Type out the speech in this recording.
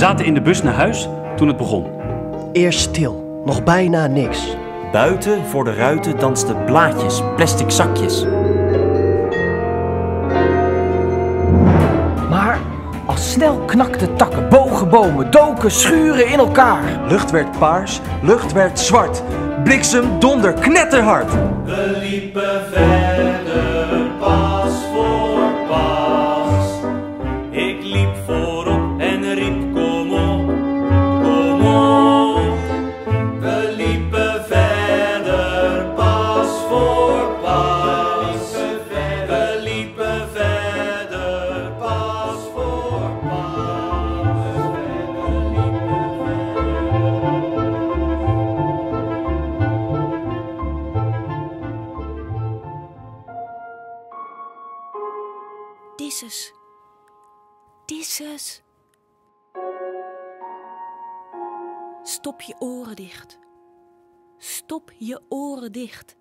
zaten in de bus naar huis toen het begon. Eerst stil, nog bijna niks. Buiten voor de ruiten dansten blaadjes, plastic zakjes. Maar al snel knakten takken, bogen bomen, doken, schuren in elkaar. Lucht werd paars, lucht werd zwart. Bliksem, donder, knetterhard. We liepen verder, pas voor pas. Ik liep voorop Disses. Disses. Stop je oren dicht. Stop je oren dicht.